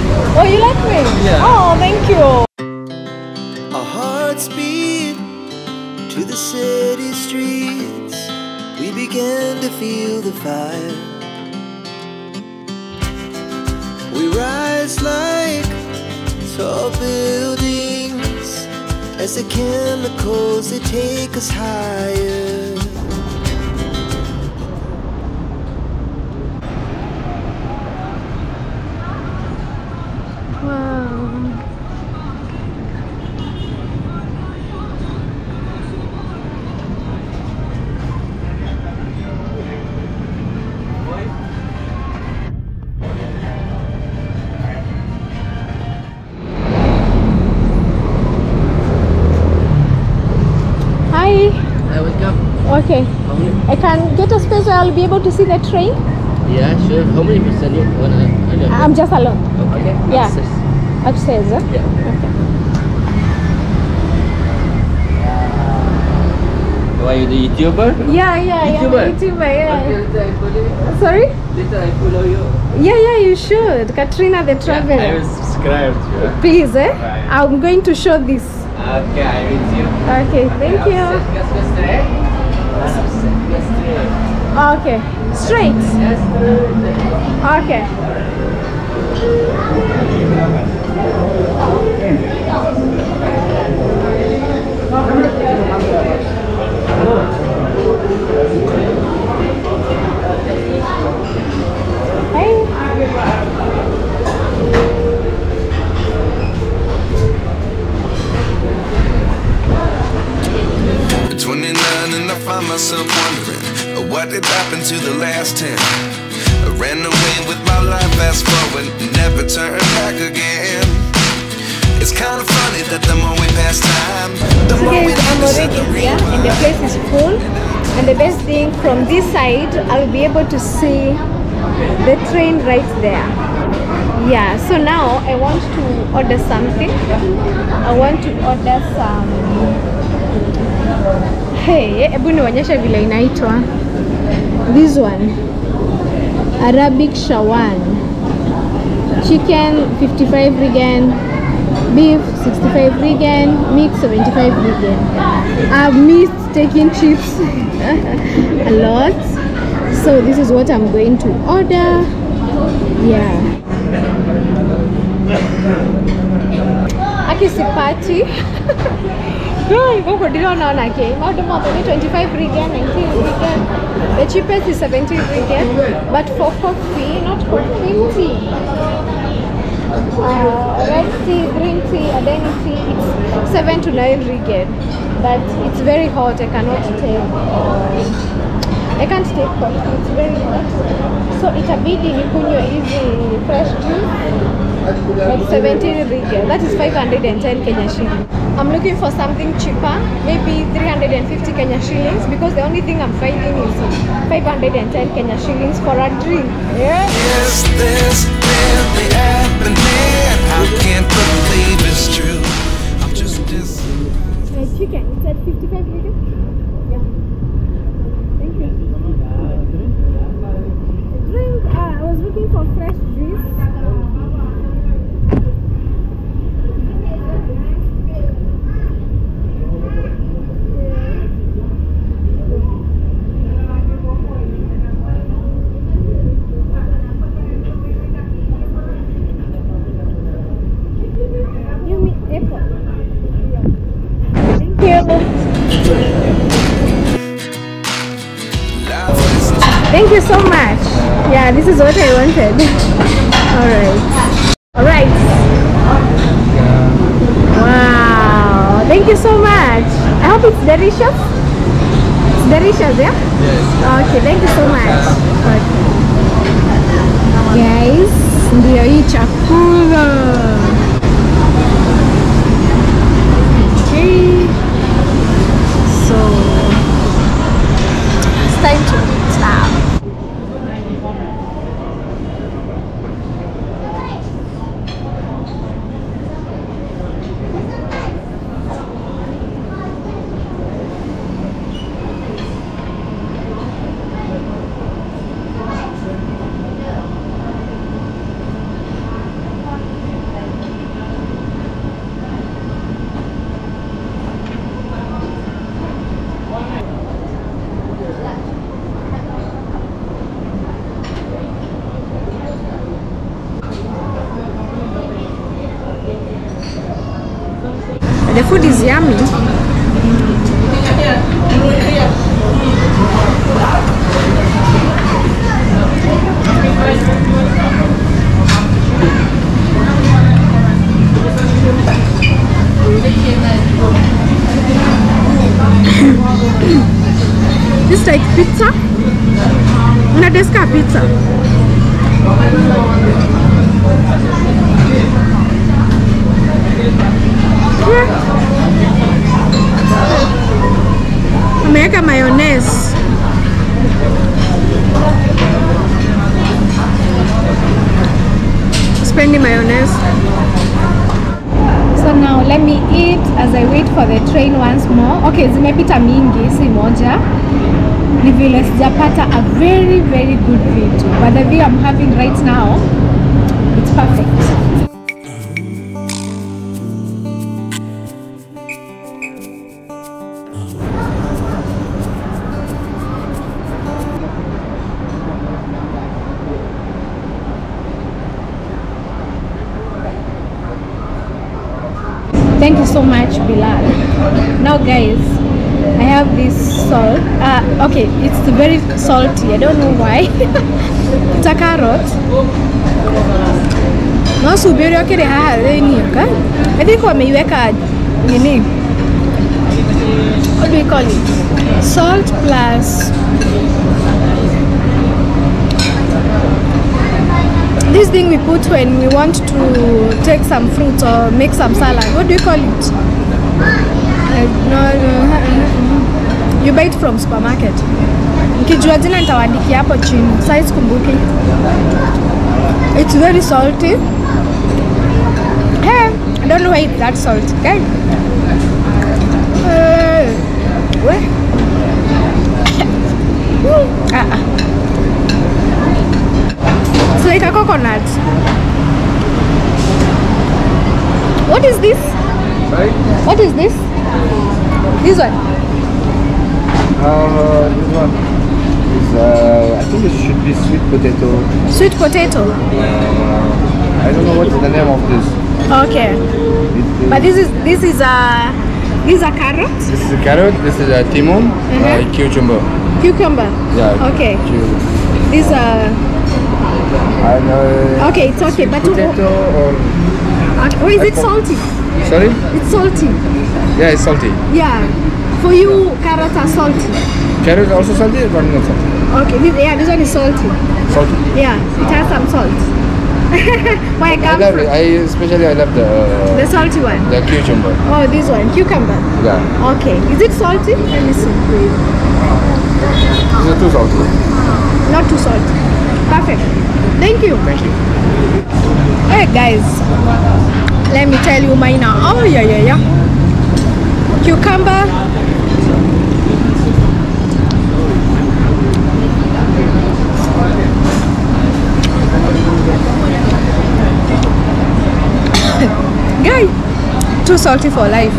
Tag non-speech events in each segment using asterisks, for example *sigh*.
you. Oh, you like me? Yeah. Oh, thank you. Our hearts beat to the city streets. We began to feel the fire. We rise like tall buildings as the chemicals they take us higher. Can get a space where I'll be able to see the train. Yeah, sure. How many person you wanna? I'm just alone. Okay. Yeah. Upstairs. Upstairs. Huh? Yeah. Okay. Why you the YouTuber? Yeah, yeah, yeah. YouTuber? YouTuber, Okay, yeah. later I follow. Sorry? Later I follow you. Yeah, yeah, you should. Katrina the traveler. I will subscribe to you. Please, eh? Right. I'm going to show this. Okay, I will see you. Okay, thank you. Okay, straight. Okay. Hey. 29 and I find myself wondering what did happen to the last ten? I ran away with my life, fast forward, never turn back again. It's kind of funny that the more we pass time, the more we I'm already here and the place is full. And the best thing from this side, I'll be able to see the train right there. Yeah, so now I want to order something. I want to order some Hey, hebu nionyeshe vile inaitwa. This one. Arabic shawan. Chicken 55 ringgit, beef 65 ringgit, meat 75 ringgit. I've missed taking chips *laughs* a lot. So this is what I'm going to order. Yeah. Akisipati. *laughs* Girl, go for dinner now, okay? Out of only 25 ringgit, 19 ringgit. The cheapest is 70 ringgit. But for coffee, not coffee, tea. Uh, red tea, green tea, then tea, it's 7 to 9 ringgit. But it's very hot, I cannot take. I can't take coffee, it's very hot. So it's a itabidi nikunywe hizi fresh juice like 17 ringgit. That is 510 Kenya shillings. I'm looking for something cheaper, maybe 350 Kenya shillings because the only thing I'm finding is 510 Kenya shillings for a drink. Yeah. Is this really happening? I can't believe it's true. I'm just this. Uh, chicken, it's at 55 ringgit? Thank you so much. I hope it's delicious. It's delicious, yeah? Yes. Okay, thank you so much. Okay. Guys, ndio hii chakula. Okay. So, it's time to eat now. Food is yummy. *coughs* This like pizza. Unadeska pizza. Ameweka mayonnaise. Spendi mayonnaise. So now let me eat as I wait for the train once more. Okay, zimepita mingi, si moja. Ni vile sijapata a very very good video. But the view I'm having right now, it's perfect. Much, Bilal. Now, guys, I have this salt. Uh, okay, it's very salty. I don't know why. *laughs* it's a carrot. No subiri wakire haha thĩinĩ I think wameiweka nini what do we call it salt plus this thing we put when we want to take some fruit or make some salad what do you call it you buy it from supermarket nikijua jina nitawaandikia hapo chini sai sikumbuki it's very salty hey, I don't know why it's that salty okay? uh, where? *laughs* ah, ah. It's like a coconut. What is this? Sorry? What is this? This one. Uh, this one is, uh, I think it should be sweet potato. Sweet potato. Uh, I don't know what is the name of this. Okay. It- But this is this is a this is a carrot, This is a carrot, this is a timon, Mhm. uh, cucumber. cucumber. Yeah. Okay. cu- This uh And, uh, okay, it's okay. But potato or okay. oh, is it salty? Sorry? It's salty. Yeah, it's salty. Yeah. For you, carrots are salty. Carrot also salty, but not salty. Okay. This, yeah, this one is salty. Salty. Yeah, it has some salt. *laughs* Where I I love from. it. I especially I love the uh, The salty one. the cucumber. Oh, this one, cucumber. Yeah, Okay. Is it salty? Let me see. it's not too salty. Not too salty. Perfect. Thank you. Thank you. Alright, guys. Let me tell you mine. Oh, yeah, yeah, yeah. Cucumber. *laughs* Guy, too salty for life.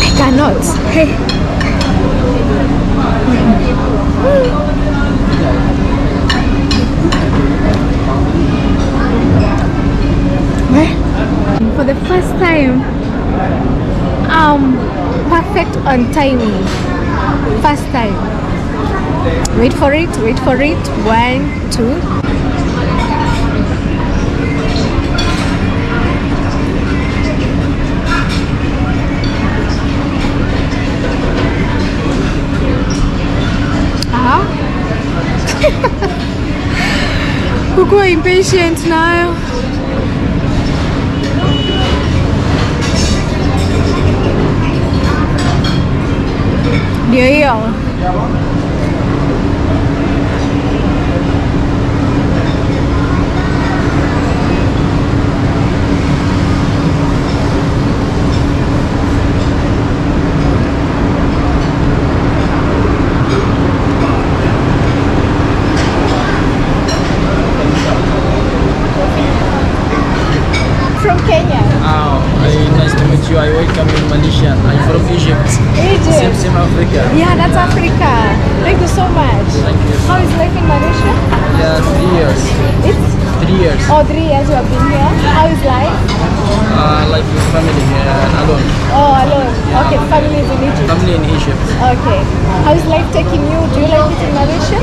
I cannot. Hey. First time, um, perfect on timing. First time. Wait for it, wait for it. One, two. *laughs* Aha. Kukuwa impatient nayo. 也有。Okay, family is in Egypt. Family in Egypt. Okay. How is life taking you? Do you like it in Malaysia?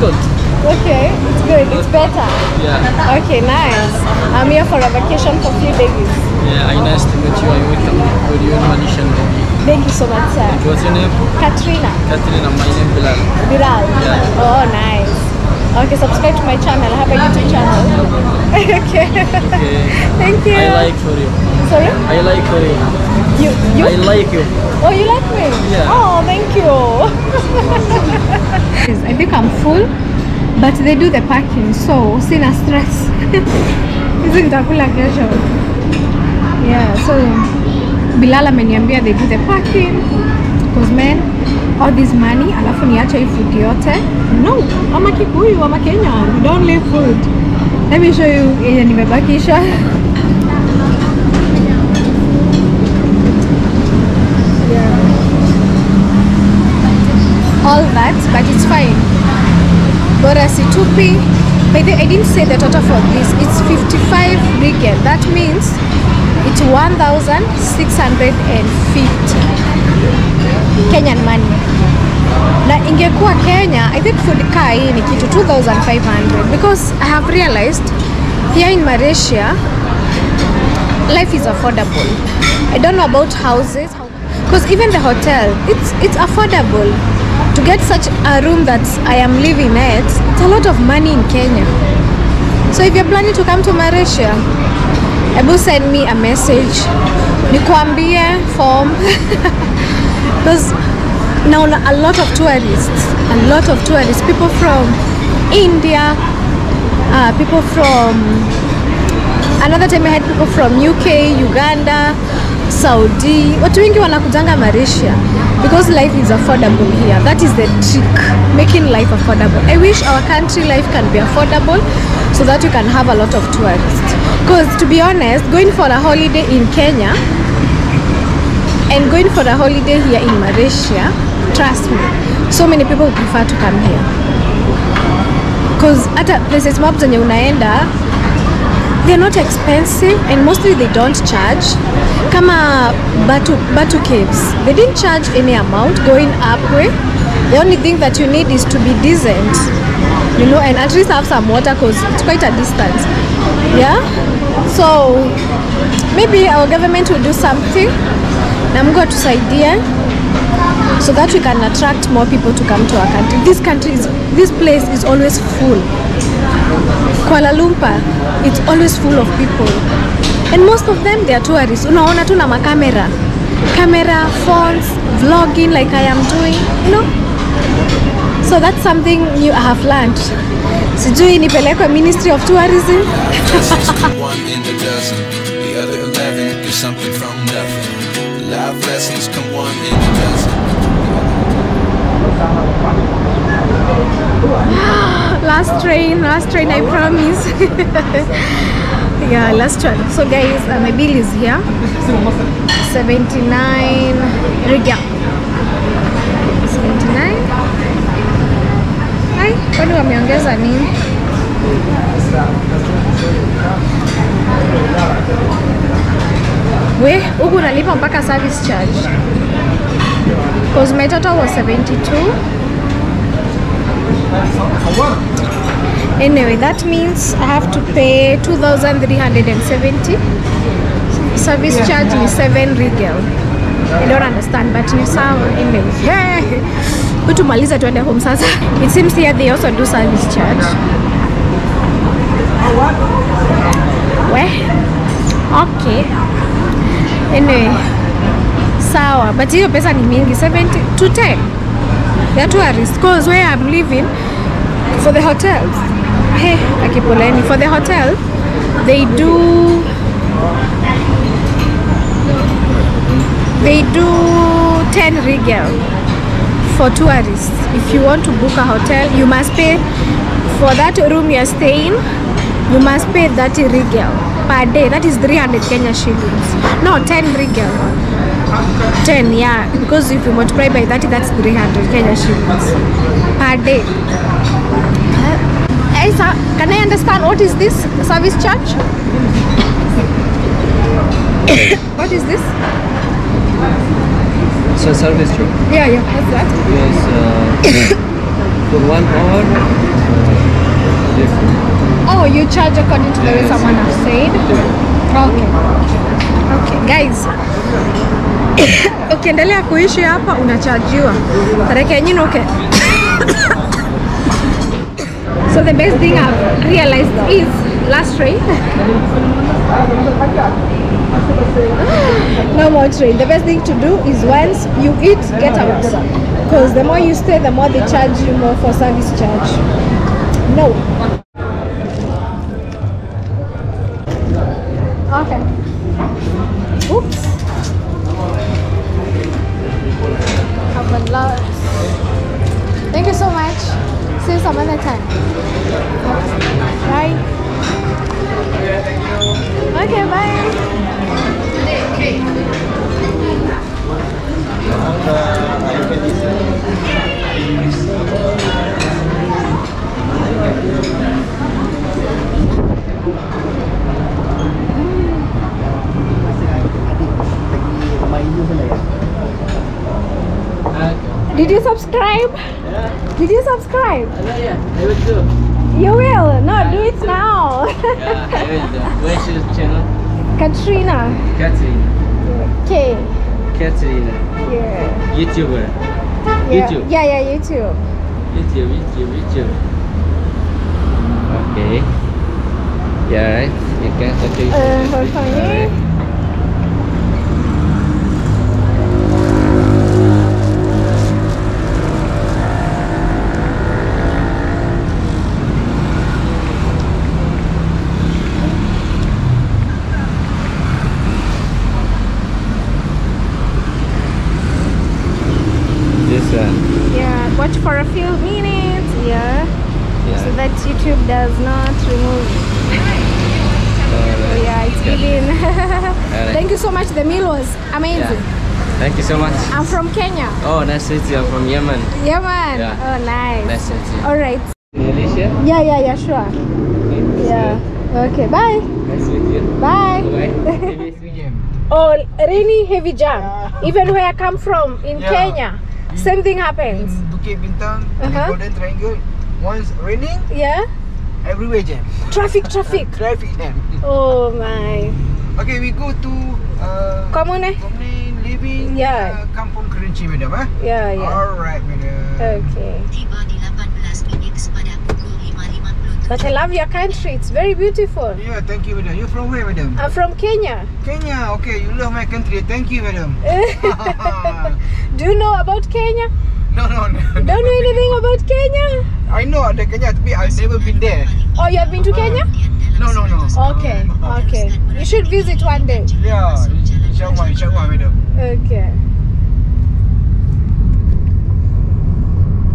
Good. Okay, it's good. It's better. Yeah. Okay, nice. I'm here for a vacation for a few days. Yeah, I nice to meet you. I welcome you in Malaysian maybe. Thank you so much, sir. What's your name? Katrina Katrina. My name Bilal. Viral. Yeah. Oh, nice. Okay, subscribe to my channel. I have a YouTube channel. *laughs* okay. Okay. Thank you. I like for you. Sorry? I like for you. You? You? I like you. Oh, you like me? Yeah. Oh, thank you. *laughs* I think I'm full, but they do the packing, so sina stress. *laughs* Hizi nitakula kesho. Yeah, so Bilal ameniambia they do the packing because men all this money alafu niache hii food yote no ama kikuyu ama kenya we don't leave food let me show you yenye nimebakisha *laughs* all that, but it's fine. Bora situpi. The I didn't say the total for this. It's 55 ringgit. That means it's 1,650 Kenyan money. Na ingekuwa Kenya, I think food kaa ni kitu 2,500 because I have realized here in Malaysia life is affordable. I don't know about houses, because even the hotel, it's it's affordable. To get such a room that I am living at, it's a lot of money in Kenya. So if you're planning to come to Malaysia, Ebu send me a message. Nikwambie form. *laughs* Because now a lot of tourists, a lot of tourists, people from India, uh, people from another time I had people from UK, Uganda, Saudi. Watu wengi wanakujanga Malaysia because life is affordable here. That is the trick, making life affordable. I wish our country life can be affordable so that you can have a lot of tourists. Because to be honest, going for a holiday in Kenya and going for a holiday here in Malaysia, trust me, so many people prefer to come here. Because at places mob zenye unaenda they're not expensive and mostly they don't charge. Kama batu, batu caves. They didn't charge any amount going up way the only thing that you need is to be decent you know and at least have some water because it's quite a distance. Yeah? So maybe our government will do something na mungu atusaidie so that we can attract more people to come to our country. This country is this place is always full Kuala Lumpur, it's always full of people. And most of them, they are tourists. Unaona tu na makamera. Camera, phones, vlogging like I am doing, you know. So that's something new I have learned. Sijui nipelekwe Ministry of Tourism. *laughs* last train, last train, I promise. *laughs* yeah, last one. So guys, uh, my bill is here. 79 Riga. 79. Hai, kwani wameongeza nini? We, huku nalipa mpaka service charge. Because my total was 72. Anyway, that means I have to pay 2,370. Service charge is 7 regal. I don't understand, but ni sawa. Anyway, *laughs* yeah. Tumaliza tuende home sasa. It seems here they also do service charge. We, okay. Anyway, sawa, but hiyo pesa ni mingi 70 to 10. They're tourists because where I'm living for the hotels. Hey, akipoleni for the hotel they do they do 10 regal for tourists. If you want to book a hotel, you must pay for that room you're staying. You must pay 30 regal per day. That is 300 Kenya shillings. No, 10 ringgit. 10, yeah. Because if you multiply by 30, that's 300 Kenya shillings per day. Hey, sir, can I understand what is this service charge? *coughs* what is this? So service charge Yeah, yeah. What's that? was uh, *coughs* for one hour. Uh, different. Oh, you charge according to the way someone has said. Okay. Okay, guys. *coughs* Ukiendelea kuishi hapa unachajiwa. tareke nyingine okay. *coughs* So the best thing I've realized is last train. *gasps* no more train. The best thing to do is once you eat, get out. Because the more you stay, the more they charge you more for service charge. No. Did you subscribe? yeah, I will do. You will. No, do it now. Yeah, I will do. *laughs* Where's your channel? Katrina. Katrina. K. Katrina. Yeah. YouTuber. yeah. YouTube. Yeah, yeah, YouTube. YouTube, YouTube, YouTube. Okay. Yeah, right. You can continue. Uh, hold for me. This one. Yeah, watch for a few minutes. Yeah. So Yeah. that YouTube does not remove. it. Alright. Yeah, it's Yeah. within. Alright. Thank you so much. The meal was amazing. Yeah. Thank you so much. I'm from Kenya. Oh, nice to meet you. I'm from Yemen. Yemen. Yeah. Oh, nice. Nice to meet you. All right. Malaysia? Yeah, yeah, yeah, sure. Okay, Yeah. good. Okay, bye. Nice to meet you. Bye. Bye. *laughs* Oh, rainy heavy jam. Even where I come from in Yeah. Kenya, same thing happens. in Bukit Bintang, Uh-huh. Golden Triangle. Once raining, Yeah. everywhere jam. Traffic, traffic. *laughs* Traffic jam. Oh my. Okay, we go to uh, Common eh? Common Living Yeah. uh, Kampung Kerinci, madam. Eh? Yeah, yeah. Alright, madam. Okay. Tiba di 18 Phoenix pada pukul 5.57. But I love your country. It's very beautiful. Yeah, thank you, madam. You from where, madam? I'm from Kenya. Kenya. Okay, you love my country. Thank you, madam. *laughs* *laughs* Do you know about Kenya? no, no, no. Don't know anything about Kenya? I know ada Kenya, tapi I've never been there. Oh, you have been to Kenya? No, no, no. Okay, okay. You should visit one day. Yeah, insyaAllah, insyaAllah, madam. Okay.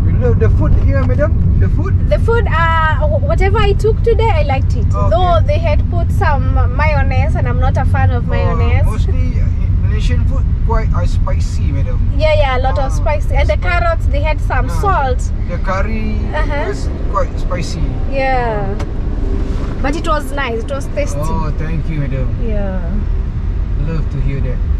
You love the food here, madam? The food? The food, uh, whatever I took today, I liked it. Okay. Though they had put some mayonnaise, and I'm not a fan of mayonnaise. Uh, mostly uh, Malaysian food quite uh, spicy, madam. Yeah, yeah, a lot of Ah, spicy. And the carrots, they had some salt. The curry Uh-huh. was quite spicy. Yeah. But it was nice. It was tasty. Oh, thank you, madam. Yeah. Love to hear that.